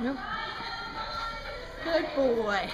Nope. Good boy.